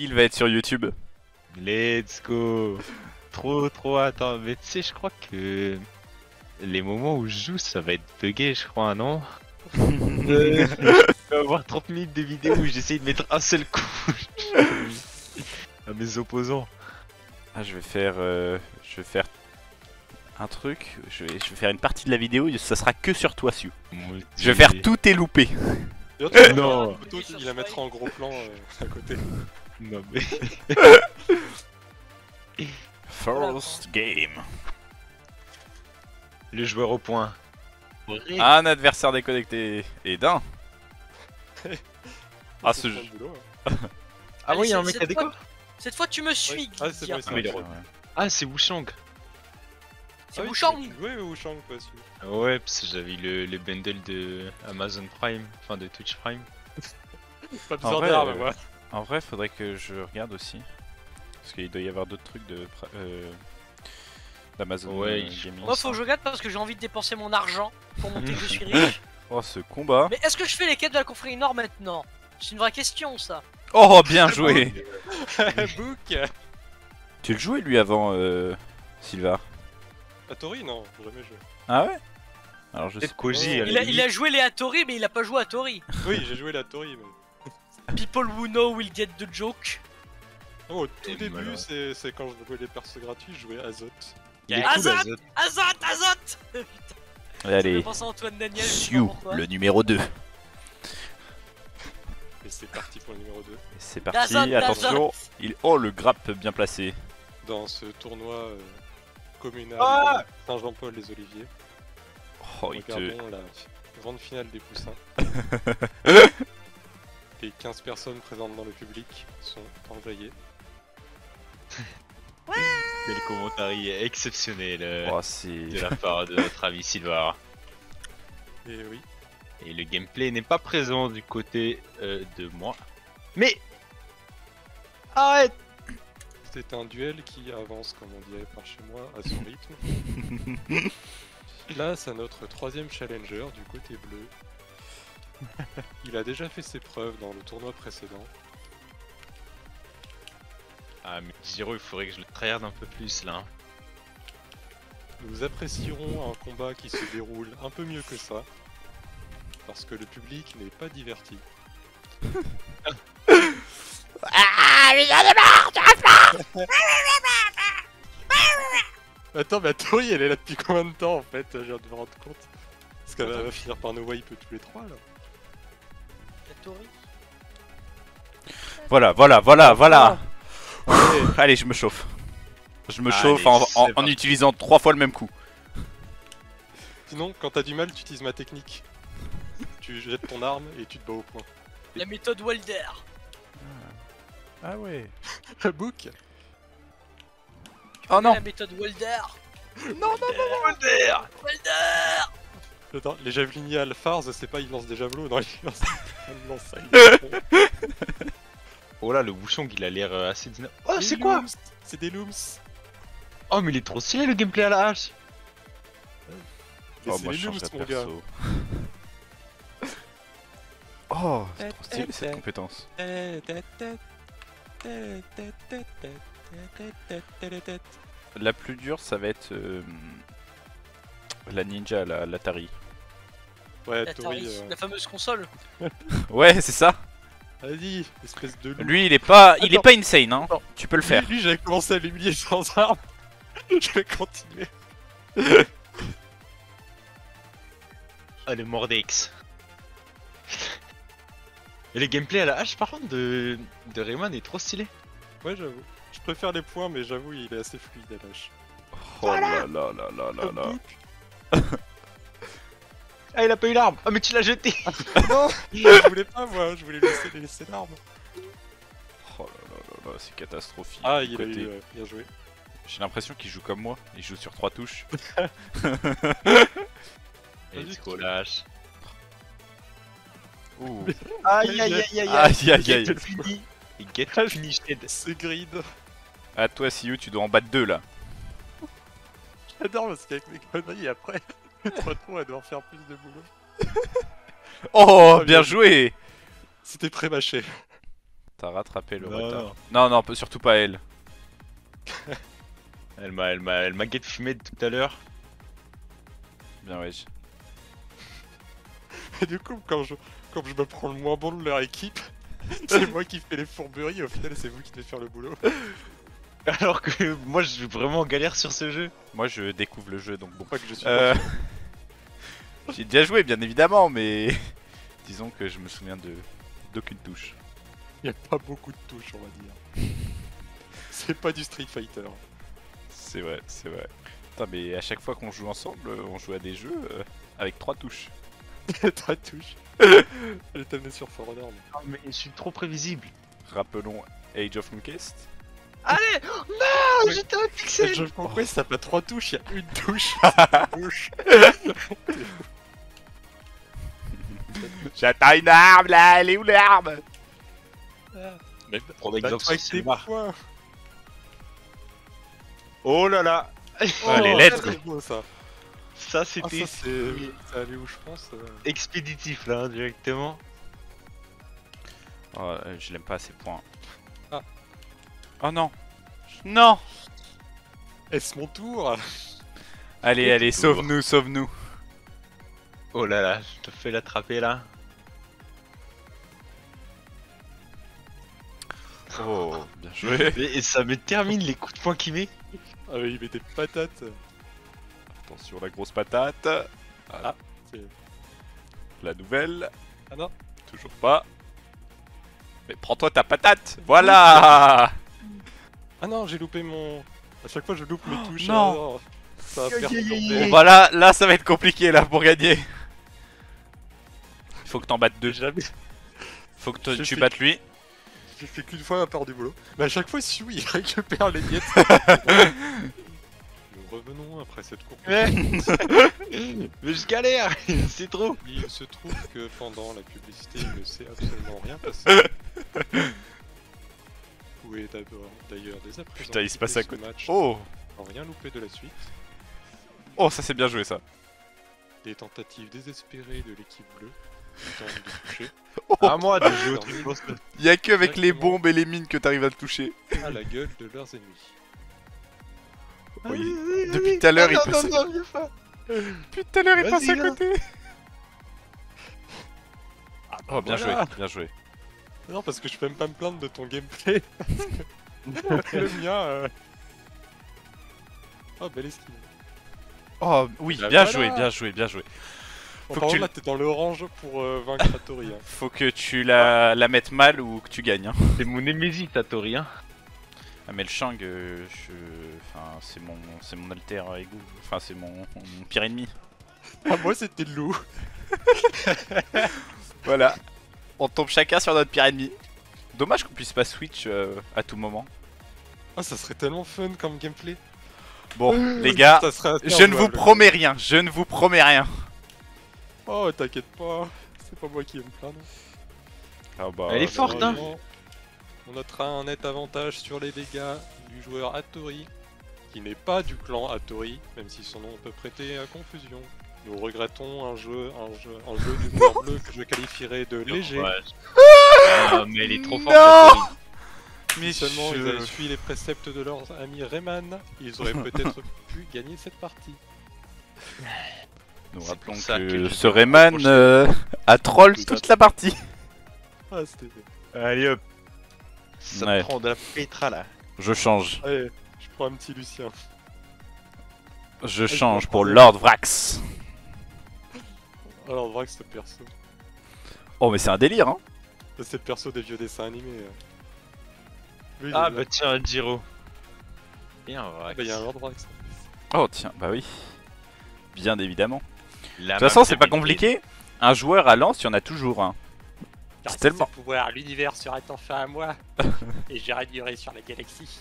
skill va être sur YouTube. Let's go Trop trop attends, mais tu sais je crois que les moments où je joue ça va être bugué je crois non? Euh, Je vais avoir 30 minutes de vidéo où j'essaye de mettre un seul coup à mes opposants. Ah, je vais faire, euh, je vais faire un truc. Je vais, je vais faire une partie de la vidéo. Ça sera que sur toi, Siu. Je vais faire tout tu vas Non. il la mettra en gros plan euh, à côté. Non mais... First game. Le joueur au point. Un adversaire déconnecté et d'un. Ah, ce jeu. hein. Ah oui, il y a un mec à déco Cette fois, tu me suis, Oui. Ah, c'est c'est Ah, Ah c'est Wushang C'est Ah oui, Bouchard tu- tu jouais au Shang toi aussi. Ouais, parce que j'avais le, le bundle de Amazon Prime, enfin de Twitch Prime. Pas En besoin d'armes, euh, moi. En vrai, faudrait que je regarde aussi. Parce qu'il doit y avoir d'autres trucs de euh, d'Amazon Ouais, je Gaming. Moi, faut que je regarde parce que j'ai envie de dépenser mon argent pour montrer que je suis riche. Oh, ce combat. Mais est-ce que je fais les quêtes de la confrérie Nord maintenant? C'est une vraie question, ça. Oh, bien joué. Book tu le jouais lui avant, euh, Silva? À Tori, non, jamais joué. Ah ouais? Alors je sais. Koji. Il a, il a joué les Hattori, mais il a pas joué à Tori. Oui, j'ai joué la Tori, mais. People who know will get the joke. Oh, au tout Et début, c'est c'est quand je jouais les persos gratuits, je jouais Azot. Est Azot cool, Azot. Azot, Azot Allez, Antoine Daniel, pourquoi. le numéro 2. Et c'est parti pour le numéro 2. C'est parti, attention. Il... Oh, le grappe bien placé. Dans ce tournoi euh, communal Ah de Saint-Jean-Paul-les-Oliviers, Oh, il te... la grande finale des poussins. Les 15 personnes présentes dans le public sont enjaillées. Quel commentaire exceptionnel euh, Oh, de c'est... la part de notre ami Silvar. Et oui, Et le gameplay n'est pas présent du côté euh, de moi. Mais Arrête c'est un duel qui avance, comme on dirait par chez moi, à son rythme. Place à notre troisième challenger du côté bleu. Il a déjà fait ses preuves dans le tournoi précédent. Ah mais Giro, il faudrait que je le tryhard un peu plus là. Nous apprécierons un combat qui se déroule un peu mieux que ça, parce que le public n'est pas diverti. Attends, mais Tori, elle est là depuis combien de temps en fait Je viens de me rendre compte? Parce qu'elle va finir par nous wipe tous les trois là. Voilà, voilà, voilà, voilà. Allez, Allez, je me chauffe. Je me Allez, chauffe en, utilisant trois fois le même coup. sinon, quand t'as du mal, tu utilises ma technique. Tu jettes ton arme et tu te bats au point. La méthode Walder. Ah ouais. Book Oh non La méthode Walder? Non, non, Walder Walder Attends, les javeliniers Alphars, c'est pas ils lancent des javelots, non, ils lancent, ils lancent ça. ils lancent- Oh là, le bouchon, il a l'air euh, assez dynamique. Oh, Des c'est quoi C'est des looms Oh, mais il est trop stylé le gameplay à la hache Oh, moi les je de mon gars perso. Oh, c'est trop stylé cette compétence. La plus dure, ça va être euh, la ninja, la l'Atari. Ouais, La, Tori, Atari, euh, la fameuse console. Ouais, c'est ça. vas-y, espèce de loup. Lui, il est pas, il est pas insane, hein. Attends. Tu peux le faire. lui, j'avais commencé à l'humilier sans arme. Je vais continuer. Ah, le Mordex Et le gameplay à la hache, par contre, de, de Rayman est trop stylé. Ouais, j'avoue. Je préfère les points, mais j'avoue, il est assez fluide à l'âge. Oh là là là là là là. Ah, il a pas eu l'arme Ah, mais tu l'as jeté non Je voulais pas, moi, je voulais laisser, laisser l'arme. Oh là là là là, c'est catastrophique. Ah, du il a eu, euh, bien joué. J'ai l'impression qu'il joue comme moi. Il joue sur trois touches. Let's go la hache. Ouh. Aïe aïe aïe aïe Aïe aïe aïe. Get fini Et get finished C'est grid. À toi, Siu, tu dois en battre deux là. J'adore parce qu'avec mes conneries, après, je me retrouve à devoir faire plus de boulot. Oh, Oh, bien joué C'était pré-mâché. T'as rattrapé le Non, retard. non. Non, surtout pas elle. Elle m'a, elle m'a, elle m'a get fumé tout à l'heure. Bien, ouais. Et du coup, quand je, quand je me prends le moins bon de leur équipe, c'est moi qui fais les fourberies, au final c'est vous qui devez faire le boulot. Alors que moi, je suis vraiment en galère sur ce jeu. Moi, je découvre le jeu, donc bon. Pas que je suis Euh... J'ai déjà joué, bien évidemment, mais disons que je me souviens de d'aucune touche. Il n'y a pas beaucoup de touches, on va dire. C'est pas du Street Fighter. C'est vrai, c'est vrai. Putain, mais à chaque fois qu'on joue ensemble, on joue à des jeux euh, avec trois touches. Ta touche. Elle est amenée sur For Honor. mais- Non, mais je suis trop prévisible. Rappelons Age of Conquest. Allez Non J'étais un pixel je pourquoi ça pas trois touches, il y a une touche. Une touche. J'attends une arme là, elle est où l'arme? Mais Prends exemple points. Oh là là Oh, les ça, lettres. c'est beau, ça. Ça, Ah, c'était ça c'est c'est allé où je pense. euh. expéditif là, directement. oh, euh, Je l'aime pas à ces points. Ah. Oh non Non Est-ce mon tour Allez, allez, sauve-nous, sauve-nous Oh là là, je te fais l'attraper là. Oh, bien joué Et, et ça me termine les coups de poing qu'il met. Ah oui, il met des patates. Attention, la grosse patate Ah, c'est- La nouvelle Ah non. Toujours pas Mais prends-toi ta patate Voilà Ah non, j'ai loupé mon. À chaque fois, je loupe mes touches. non. alors, Ça va aïe. Bon bah là, là ça va être compliqué là pour gagner faut que t'en battes deux. Jamais. Faut que tu battes lui. J'ai fait qu'une fois ma part du boulot. Mais à chaque fois, si oui, il récupère les miettes. Nous revenons après cette courte. Mais, mais je galère, c'est trop. Il se trouve que pendant la publicité, il ne s'est absolument rien passé. Pouvez d'abord d'ailleurs dès à présent Putain, il se passe à côté. match Oh sans rien louper de la suite. Oh ça c'est bien joué ça. Des tentatives désespérées de l'équipe bleue de toucher À moi de jouer au truc pour ça. Y'a que avec les bombes et les mines que t'arrives à le toucher. à la gueule de leurs ennemis. Oui. Depuis tout à l'heure, il passe-. Depuis tout à l'heure il passe à côté. Oh bien Voilà. joué, bien joué. Non, parce que je peux même pas me plaindre de ton gameplay. Parce que le mien. Euh... Oh, belle esquive. Oh oui, Bah bien voilà. joué, bien joué, bien joué. Bon, Faut par que tu là, t'es dans l'orange pour euh, vaincre Hattori. Hein. Faut que tu la, la mettes mal ou que tu gagnes. Hein. C'est mon némésis, Tatori. Hein. Ah mais le Shang, euh, je... enfin, c'est mon, c'est mon alter ego. Enfin c'est mon, mon pire ennemi. Ah, moi, c'était le loup. Voilà. On tombe chacun sur notre pire ennemi. Dommage qu'on puisse pas switch euh, à tout moment. Ah, ça serait tellement fun comme gameplay. Bon, les gars, Ça serait assez je ne vous promets rien. Je ne vous promets rien. Oh, t'inquiète pas. C'est pas moi qui vais me plaindre. Ah bah, Elle est forte, hein. On notera un net avantage sur les dégâts du joueur Hattori, qui n'est pas du clan Hattori, même si son nom peut prêter à confusion. Nous regrettons un jeu, un jeu, un jeu du joueur bleu que je qualifierais de léger. Ouais. Ah, mais elle est trop forte. Mais Si seulement ils avaient suivi les préceptes de leur ami Rayman, ils auraient peut-être pu gagner cette partie. Nous rappelons ça que ce Rayman euh, a troll Tout toute la partie. Ah, c'était. Allez hop. Ça Ouais. prend de la pétra là. Je change. Allez, je prends un petit Lucien. Je change pour Lord Vrax. Alors, Vrax, ce perso. Oh mais c'est un délire hein. C'est le perso des vieux dessins animés. euh. Lui, Ah bah tiens, Jiro. Bien, Bah, il y a un Lord Vrax. Oh tiens, bah oui. Bien évidemment. De De toute façon c'est pas compliqué. Un joueur à lance, il y en a toujours un. Car C'est tellement- ces pouvoirs, l'univers serait enfin à moi. et je régnerai sur la galaxie.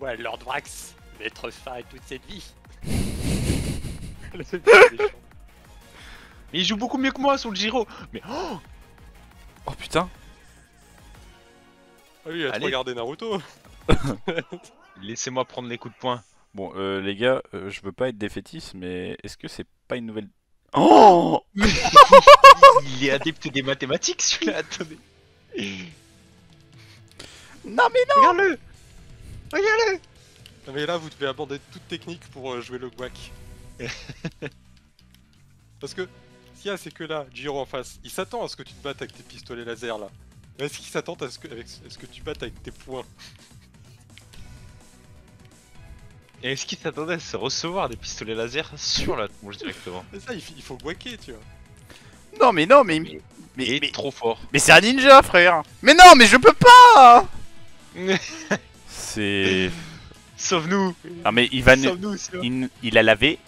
Moi, Lord Vrax, mettre fin à toute cette vie. Mais il joue beaucoup mieux que moi sur le Giro. Mais oh Oh putain. Ah oui, il a trop Allez. regardé Naruto. Laissez-moi prendre les coups de poing. Bon euh, les gars, euh, je veux pas être défaitiste mais est-ce que c'est pas une nouvelle... Oh Il est adepte des mathématiques celui-là, attendez. Non mais non Regarde-le Regarde-le Non, mais là, vous devez abandonner toute technique pour euh, jouer le guac. Parce que, qu'il y a, c'est que là, Giro en face, il s'attend à ce que tu te battes avec tes pistolets laser là. Mais Est-ce qu'il s'attend à ce que, avec, à ce que tu battes avec tes poings Et est-ce qu'il s'attendait à se recevoir des pistolets laser sur la tronche directement Et ça, il, faut guaquer, tu vois. Non mais non mais... Mais, Il est mais, trop fort. mais c'est un ninja frère Mais non mais je peux pas C'est... Sauve-nous Ah mais il va... ne- Sauve-nous, il a lavé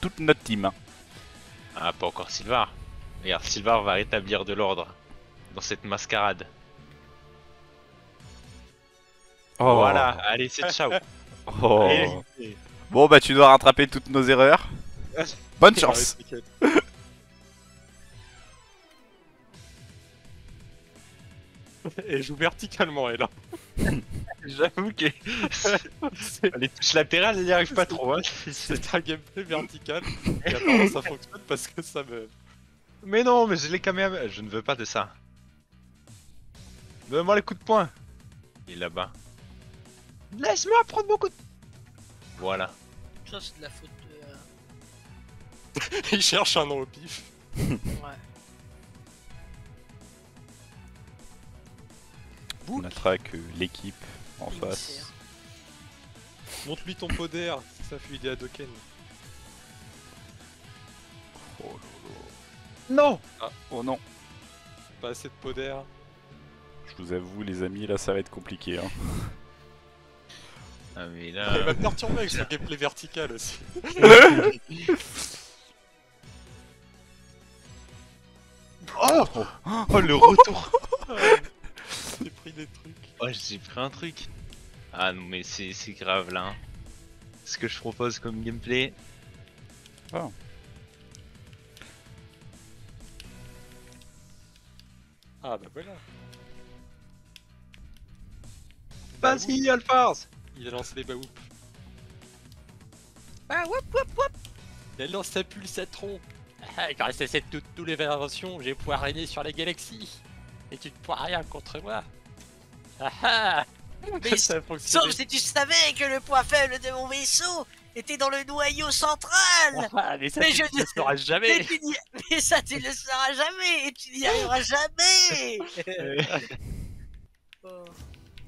toute notre team. Ah, pas encore Sylvar. Regarde, Sylvar va rétablir de l'ordre dans cette mascarade. Oh. Voilà, allez, c'est ciao. Oh. Allez. Bon bah tu dois rattraper toutes nos erreurs. Bonne chance. Et joue verticalement, elle. hein. J'avoue que les touches latérales, elle n'y arrive pas trop. Hein. c'est un gameplay vertical. Et apparemment, ça fonctionne parce que ça me. Mais non, mais je l'ai quand même. Je ne veux pas de ça. Donne-moi les coups de poing. Il est là-bas. Laisse-moi prendre mon coup de. Voilà. Ça, c'est de la faute de. euh, Il cherche un nom au pif. Ouais. On notera que l'équipe en face. Montre-lui ton pot d'air. C'est ça, fluide à Doken. Oh, Non oh non. Pas assez de pot d'air. Je vous avoue les amis là ça va être compliqué. Hein. Ah, mais Il là. va te perturber avec son gameplay vertical aussi. Oh Oh le retour pris des trucs. Oh, j'ai pris un truc. Ah non, mais c'est c'est grave là. hein. Ce que je propose comme gameplay. Ah bah voilà. Vas-y, Alphars Il a lancé les baoups. Ah, whoop, whoop, whoop Il lance sa pulsatron. Ah, grâce à cette toute nouvelle invention, je vais pouvoir régner sur la galaxie. Et tu ne pourras rien contre moi. Ah ah Mais Ça. Sauf si tu savais que le point faible de mon vaisseau était dans le noyau central Ah, mais ça, Mais tu je ne le sauras mais, jamais. tu mais ça, tu ne le sauras jamais Et tu n'y arriveras jamais Oh.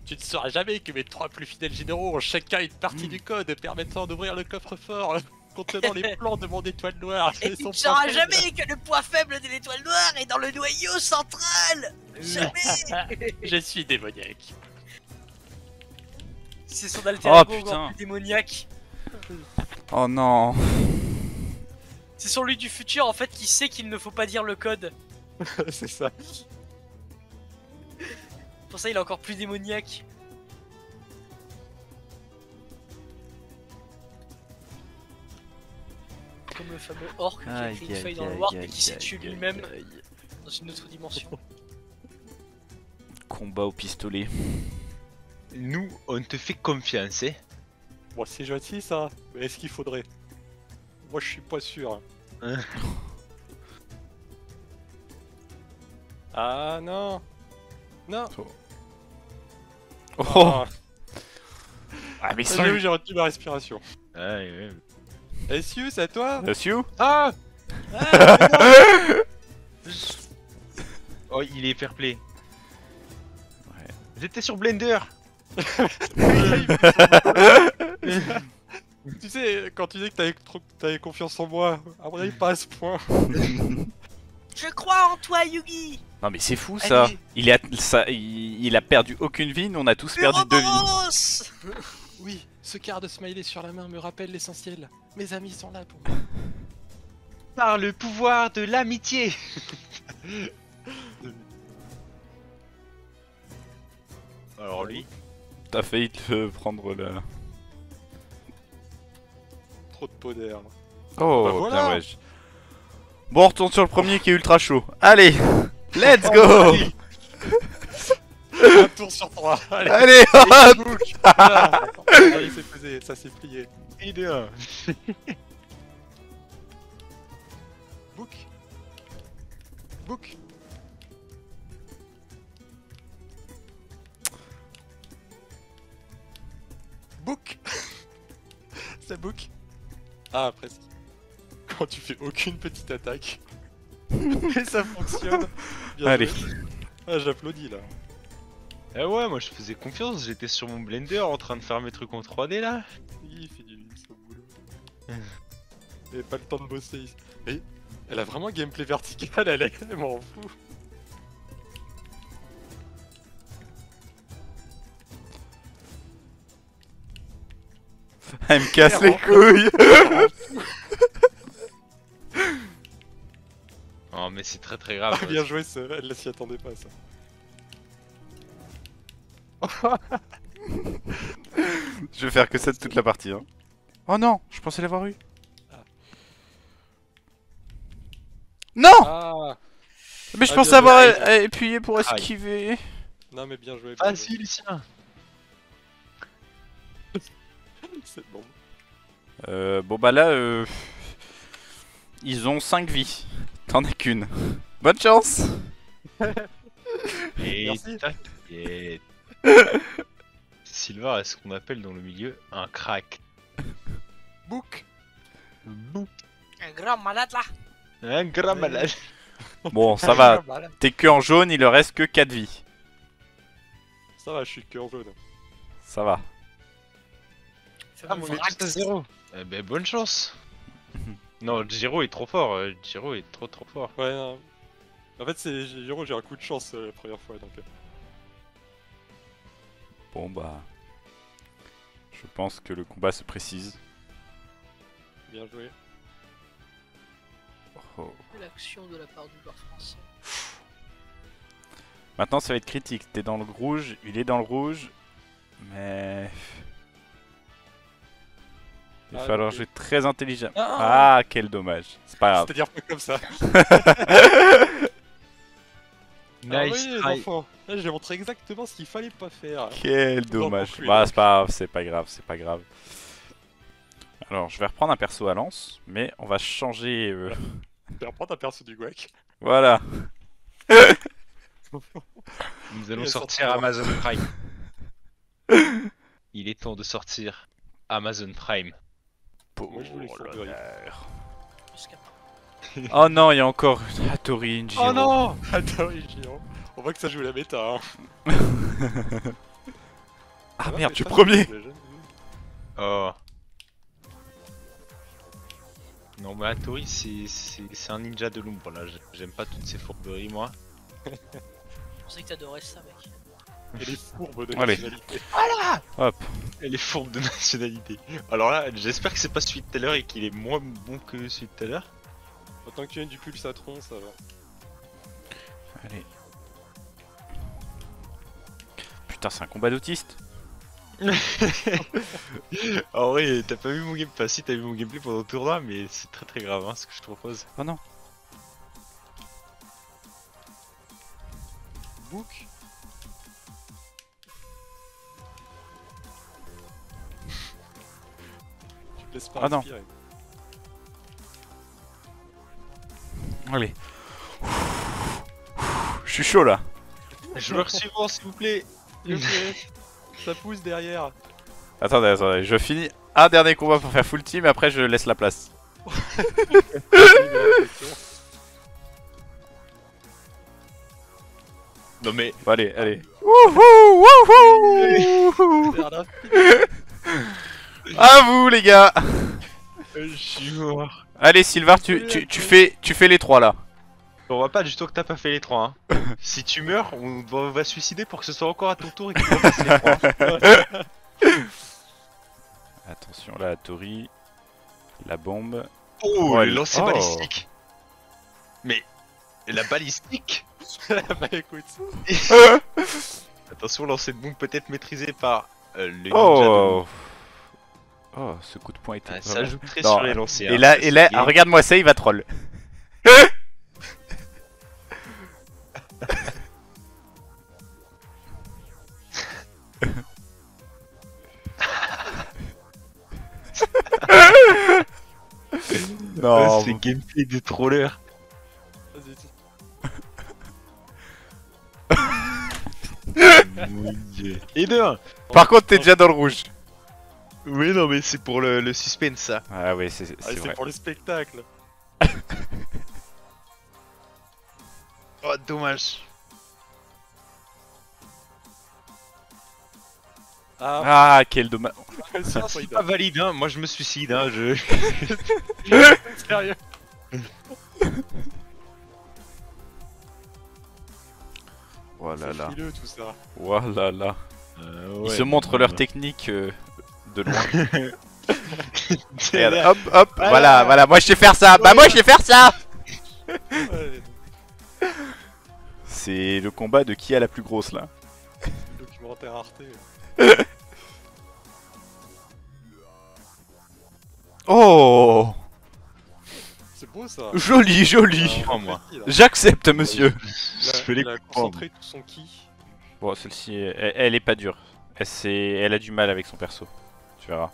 Tu ne sauras jamais que mes trois plus fidèles généraux ont chacun une partie du code permettant d'ouvrir le coffre-fort contenant les plans de mon étoile noire. Et tu ne sauras jamais que le point faible de l'étoile noire est dans le noyau central Jamais Je suis démoniaque. C'est son alter Oh, ego putain. encore plus démoniaque. Oh non. C'est son lui du futur en fait qui sait qu'il ne faut pas dire le code. C'est ça. Pour ça il est encore plus démoniaque. Comme le fameux orc qui a écrit une feuille dans le warp et qui s'est tué lui-même dans une autre dimension. Combat au pistolet. Nous, on te fait confiance, hein. Bon, c'est gentil ça, mais est-ce qu'il faudrait? Moi je suis pas sûr. Hein ah non Non Oh, Ah, ah mais J'avoue, j'ai retenu ma respiration. Ah, ouais. Essieu, c'est à toi Monsieur Ah Oh, il est fair play. Ouais. J'étais sur Blender Tu sais, quand tu dis que t'avais trop- t'avais confiance en moi, à mon avis, pas à ce point. Je crois en toi Yugi Non mais c'est fou ça. Il a, ça il, il a perdu aucune vie, nous on a tous perdu deux vies. Oui, ce quart de smiley sur la main me rappelle l'essentiel. Mes amis sont là pour moi. Par le pouvoir de l'amitié Alors lui T'as failli te prendre la... Trop de peau d'air. Oh, Bah voilà. bien ouais. Bon, on retourne sur le premier qui est ultra chaud. Allez, let's go un tour sur trois. Allez, Allez hop ah, Il s'est posé, ça s'est plié. Il. Book. Book. Book. ça book. Ah, presque. Quand tu fais aucune petite attaque. Et ça fonctionne. Bien Allez. Ah, j'applaudis là. Eh ouais, moi je faisais confiance, j'étais sur mon blender en train de faire mes trucs en 3D là. Il fait du son boulot. Et pas le temps de bosser ici. Mais elle a vraiment un gameplay vertical, elle est elle m'en fout. Elle me casse les couilles Oh mais c'est très très grave. Ah, bien joué, elle s'y attendait pas ça. Je vais faire que ça de toute la partie. Hein. Oh non, je pensais l'avoir eu. Ah. Non Ah Mais je Ah, pensais avoir joué. euh, appuyé pour esquiver. Non mais bien joué. bien Lucien joué. C'est bon. Euh, bon bah là, euh, ils ont 5 vies. T'en as qu'une. Bonne chance Et Merci. Silver est ce qu'on appelle dans le milieu un crack. Book Un grand malade là. Un grand malade. Bon, ça va. T'es que en jaune, il leur reste que 4 vies. Ça va, je suis cœur jaune. Ça va. Fais Ah, mon on est à zéro. Eh ben bonne chance. non, Giro est trop fort. euh, Giro est trop trop fort. Ouais, non. En fait, c'est Giro, j'ai un coup de chance euh, la première fois donc. euh, Bon bah... Je pense que le combat se précise. bien joué. Oh. L'action de la part du joueur français. Maintenant ça va être critique. T'es dans le rouge, il est dans le rouge. Mais... Il va Ah, falloir jouer très intelligent. Ah. Ah, quel dommage. C'est pas grave. C'est-à-dire pas comme ça. Nice ah oui, les try. enfants. Là, j'ai montré exactement ce qu'il fallait pas faire. Quel dommage. Bah, c'est pas grave, c'est pas grave, c'est pas grave. Alors, je vais reprendre un perso à lance, mais on va changer. euh, Je vais reprendre un perso du Guac. Voilà. Nous allons sortir sorti. Amazon Prime. Il est temps de sortir Amazon Prime. Moi, je voulais Pour l'honneur. Oh non, il y a encore une Hattori Injiro. Oh non est géant. On voit que ça joue la méta. Hein. Ah merde, je suis premier déjà- Oh. Non, mais Hattori, c'est un ninja de l'ombre là. J'ai- J'aime pas toutes ces fourberies, moi. Je pensais que t'adorais ça, mec. Et les fourbes de Allez. nationalité. Elle est fourbe de nationalité. Alors là, j'espère que c'est pas celui de tout à l'heure et qu'il est moins bon que celui de tout à l'heure. Autant que tu aies du pulsatron, ça va. Allez. Putain, c'est un combat d'autiste. En vrai, t'as pas vu mon gameplay Enfin, si, t'as vu mon gameplay pendant le tournoi, mais c'est très très grave hein, ce que je te propose. Oh non. Book Tu te laisses pas Ah non. Allez. Je suis chaud là. Joueur suivant, s'il vous plaît. S'il vous plaît. Ça pousse derrière. Attendez, attendez, je finis un dernier combat pour faire full team et après je laisse la place. Non mais, Bon, allez, allez. Wouhou, wouhou Vers la À vous les gars je suis mort. Allez Sylvar, tu, tu, tu fais, tu fais les trois là. On voit pas du tout que t'as pas fait les trois. Hein. si tu meurs, on va, va suicider pour que ce soit encore à ton tour et que tu les trois. Attention là, Tori. La bombe. Oh, Ouais, le lancer oh. balistique. Mais la balistique bah écoute. Attention, lancer de bombe peut-être maîtrisé par euh, le ninja de Oh Oh, ce coup de poing était Ah, ça joue très Non, sur les lancers. Et hein, là, et là, ah, regarde-moi ça, il va troll. non, c'est gameplay. Mon dieu. Et deux par contre, t'es déjà dans le rouge. Oui, non, mais c'est pour le, le suspense, ça. Ah ouais, c'est c'est Ah, vrai. c'est pour le spectacle. Oh, dommage. Ah, Ah, quel dommage. c'est pas valide, hein. Moi, je me suicide, hein. Je... Sérieux Oh là tout ça. Oh là là. Euh, Ils se montrent leur technique euh, de loin. Regarde, hop, hop, Voilà. voilà, voilà, moi je sais faire ça. Bah moi je sais faire ça. C'est le combat de qui a la plus grosse là. documentaire Arte. Oh, C'est beau ça. joli, joli. Moi. J'accepte, monsieur. Je fais les concentré tout son ki. Bon, celle-ci, elle, elle est pas dure. Elle, c'est- elle a du mal avec son perso. Tu verras.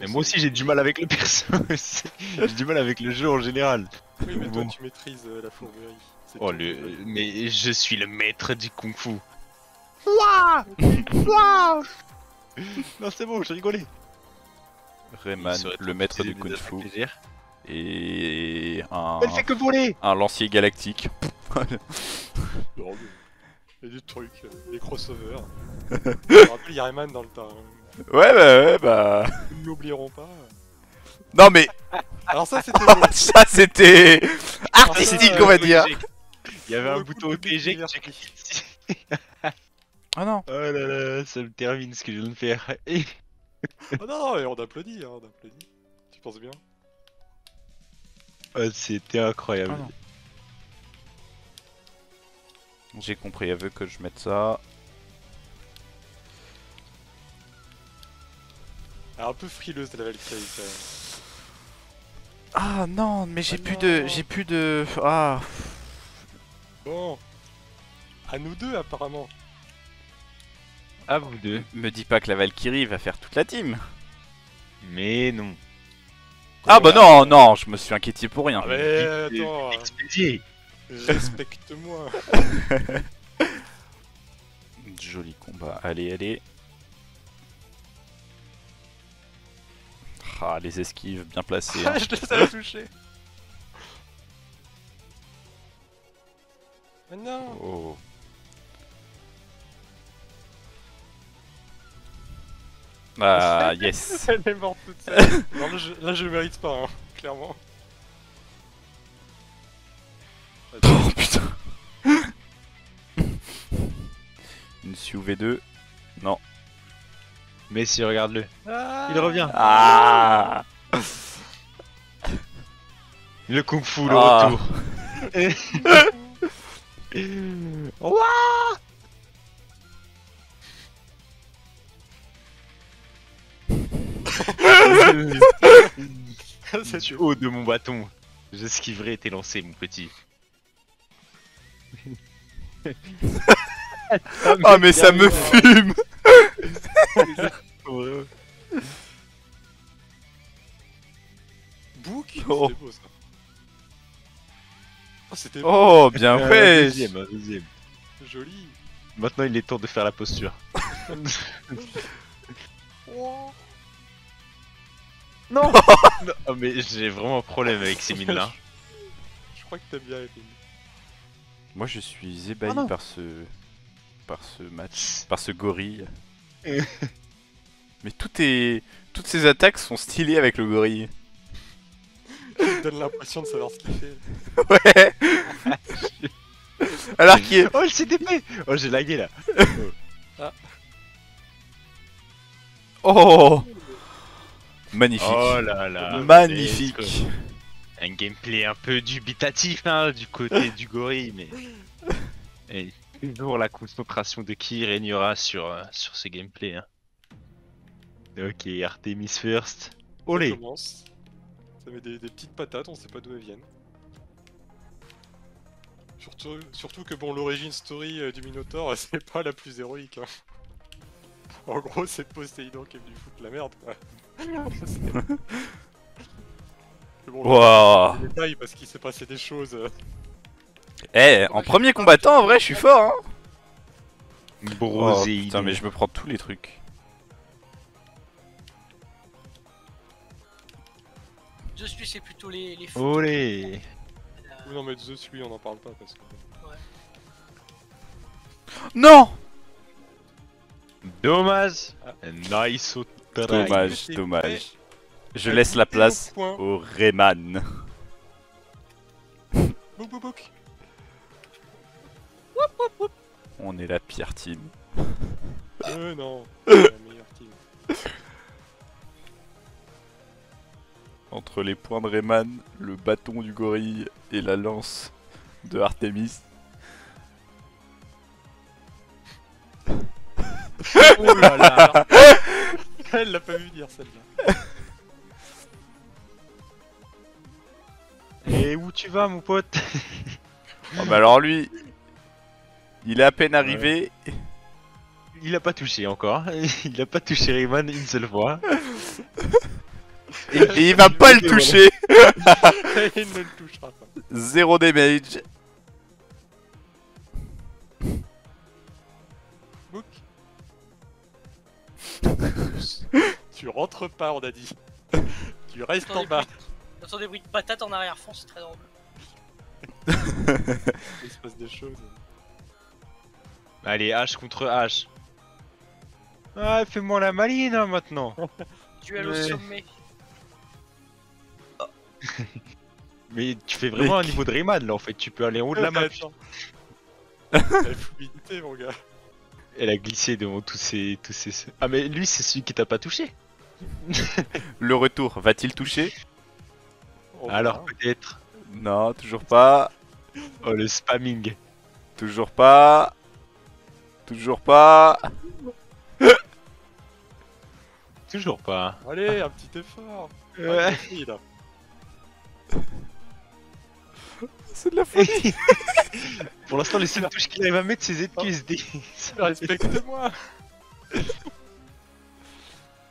Mais moi aussi, j'ai du mal avec le perso. aussi. j'ai du mal avec le jeu en général. Oui, mais toi Bon. tu maîtrises euh, la fourberie. Oh, tout. le... mais je suis le maître du kung-fu. Ouah Ouah non, c'est bon, j'ai rigolé. Rayman, le maître du de kung nous faire fu plaisir. et un, Elle fait que voler un lancier galactique. Non, mais Il y a des trucs, euh, des crossovers. Je me rappelle, il y a Rayman dans le tas. hein. Ouais, bah, ouais, bah. Nous ne l'oublierons pas. Non, mais Alors ça c'était ça c'était artistique, Ah, on va dire. Il y avait un bouton public que j'ai diverti. cliqué dessus. Ah non. Oh là là, ça me termine ce que je viens de faire. Oh non, et on applaudit, hein, on applaudit. Tu penses bien Oh, C'était incroyable. Ah. J'ai compris, elle veut que je mette ça. Un peu frileuse la Valkyrie quand même. Ah non, mais j'ai Ah plus non. de, j'ai plus de, ah. Bon. À nous deux apparemment. À vous deux. Me dis pas que la Valkyrie va faire toute la team. Mais non. Ah bah non, non, je me suis inquiété pour rien. Ah mais attends, Expédié. respecte-moi. Joli combat. Allez, allez. Ah, les esquives bien placées. hein. je les avais touchés. Mais non Oh. Ah, yes. Elle est morte toute seule. non, là je, là, je mérite pas, hein, clairement. Oh putain. Une SUV2. Non. Mais si, regarde-le. Ah Il revient. Ah. Le kung fu, le Ah. retour. Ouah C'est du haut de mon bâton. J'esquiverai tes lancers, mon petit. Ah mais ça me fume. Book Oh. C'était beau ça. Oh, c'était beau, Oh bien Un ouais. deuxième, un deuxième. joli. Maintenant, il est temps de faire la posture. Oh. Non Oh, mais j'ai vraiment un problème avec ces mines-là. Je crois que t'aimes bien les films. Moi je suis ébahi Ah non. par ce par ce match, par ce gorille. mais tout est toutes ces attaques sont stylées avec le gorille. Tu me donnes l'impression de savoir ce qu'il fait. Ouais. Alors qu'il est Oh, le CDP Oh, j'ai lagué là. Oh Magnifique. Oh là là. Magnifique. Un gameplay un peu dubitatif hein, du côté du gorille, mais. Et toujours la concentration de qui régnera sur, euh, sur ce gameplay. Hein. Ok, Artemis first. Ça Olé commence. Ça met des, des petites patates, on sait pas d'où elles viennent. Surtout, surtout que bon, l'origine story euh, du Minotaur, c'est pas la plus héroïque. hein. En gros, c'est Poséidon qui est venu foutre la merde. quoi. Bon, Wow. je détaille parce qu'il s'est passé des choses. Eh, en premier combattant, en vrai, je suis fort, hein Broséidou. Oh, putain, mais je me prends tous les trucs. Zeus, c'est plutôt les, les Non, mais Zeus, lui, on en parle pas parce que. Ouais. Non Dommage. Ah. Nice au Dommage, dommage. Je laisse la place au Rayman. Bouk bouk bouk on est la pire team. Euh, non. La meilleure team. Entre les points de Rayman, le bâton du gorille et la lance de Artemis. Oh là là Elle l'a pas vu dire celle-là. Et où tu vas mon pote? Oh bah alors lui, il est à peine arrivé. Il a pas touché encore. Il a pas touché Rayman une seule fois. Et il va pas le toucher Il ne le touchera pas. Zéro damage. Bouk. tu rentres pas, on a dit. tu restes en bas. J'entends des bruits de patates en arrière-fond, c'est très drôle. Il se passe des choses. Allez, H contre H. Ah, fais-moi la maline hein, maintenant. Duel au sommet. Mais tu fais vraiment un niveau de Rayman là en fait. Tu peux aller en haut de la map. Attends. La fluidité, mon gars. Elle a glissé devant tous ces, tous ces. Ah mais lui c'est celui qui t'a pas touché. Le retour, va-t-il toucher? On Alors peut-être. Non, toujours pas. Oh le spamming. Toujours pas. Toujours pas. Toujours pas. Allez, un petit effort. Ouais. Ah. C'est de la folie. Pour l'instant les seules touches qu'il arrive à mettre c'est ZQSD. Respecte-moi.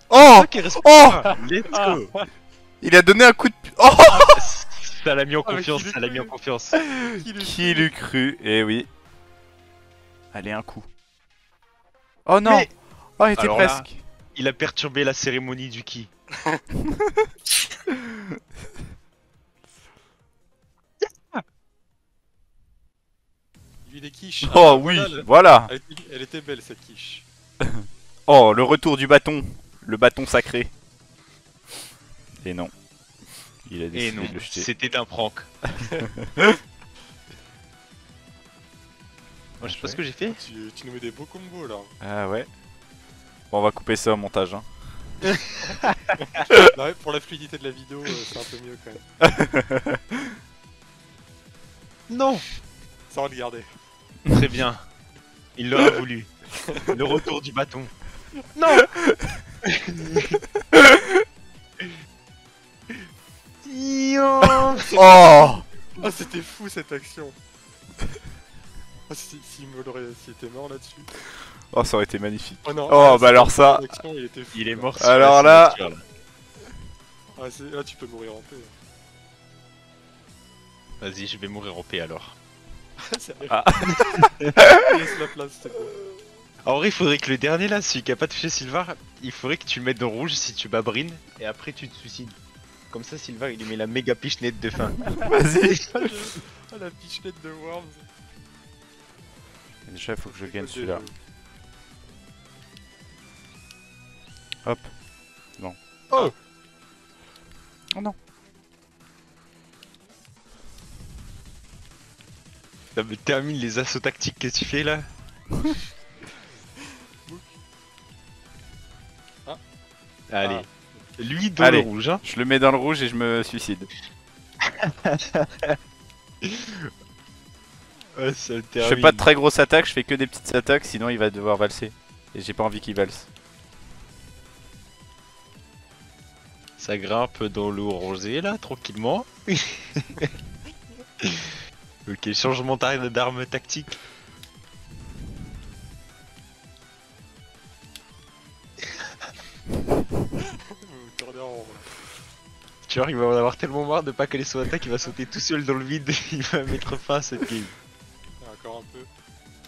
Oh Oh Let's Ah. go Il a donné un coup de... Oh Ça l'a mis en Ah, confiance, ça l'a mis en confiance. Qui l'eût cru Eh oui. Allez, un coup. Oh non Mais- Oh, il était Alors là- presque. Il a perturbé la cérémonie du ki. Lui, les quiches. Oh Ah, oui, voilà, le- voilà. Elle était, elle était belle cette quiche. Oh, le retour du bâton. Le bâton sacré. Et non. Il a Et décidé non, de le jeter. c'était un prank. Moi, je sais pas ce que j'ai fait. Tu, tu nous mets des beaux combos là. Ah ouais. Bon, on va couper ça au montage. Hein. Ouais, pour la fluidité de la vidéo, euh, c'est un peu mieux quand même. Non Ça va le garder. Très bien. Il l'aura voulu. Le retour du bâton. Non Oh Oh, c'était fou cette action. Oh, si, si s'il était mort là-dessus. Oh, ça aurait été magnifique. Oh non. Oh, ah, bah alors ça- il était fou. Il est mort. sur Alors là- signature, Ah, c'est- là, tu peux mourir en paix. Vas-y, je vais mourir en paix alors. Sérieux. Ah. Laisse la place, c'est bon. En vrai, il faudrait que le dernier là, celui qui a pas touché Sylvar, il faudrait que tu le mettes dans le rouge si tu bats Brin et après tu te suicides. Comme ça, Sylvar il lui met la méga pichenette de fin. Vas-y. Ah, ah, la pichenette de Worms. Déjà, il faut que je gagne celui-là. Hop. Non. Oh Oh non. Ça me termine les assauts tactiques que tu fais là. Ah. Allez. Lui dans Allez. le rouge, hein. Je le mets dans le rouge et je me suicide. Ouais, ça le Je fais pas de très grosses attaques, je fais que des petites attaques, sinon il va devoir valser. Et j'ai pas envie qu'il valse. Ça grimpe dans l'eau rosée là, tranquillement. ok, changement d'ar- d'arme tactique. Vous tournez en rond. Tu vois, il va en avoir tellement marre de pas caler son attaque, il va sauter tout seul dans le vide, il va mettre fin à cette game.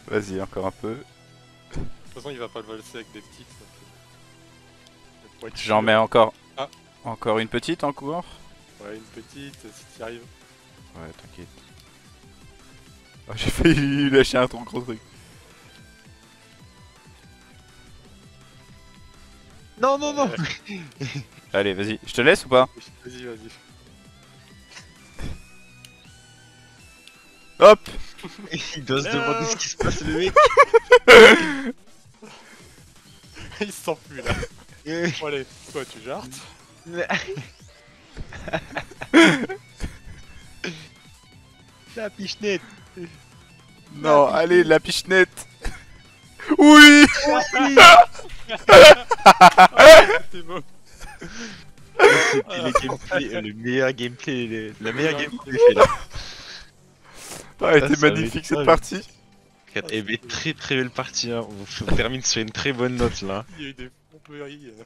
Vas-y, encore un peu. toute façon, il va pas le valser avec des petites. euh, J'en mets encore. Ah. Encore une petite encore. Ouais, une petite, si t'y arrives. Ouais, t'inquiète. Ah, J'ai failli lâcher un trop gros truc. Non, non, non Allez, vas-y. Je te laisse ou pas? Vas-y, vas-y. Hop Il doit se demander ce qui se passe, le mec Il se sent plus là. Bon, allez, toi tu jartes. La pichenette Non, allez, la pichenette Oui C'était beau. C'était le gameplay, le meilleur gameplay, le- la meilleure gameplay fait là. Ah, elle était magnifique cette partie Eh ben, très très belle partie, hein. on, on termine sur une très bonne note là. Il y a eu des pomperies. euh.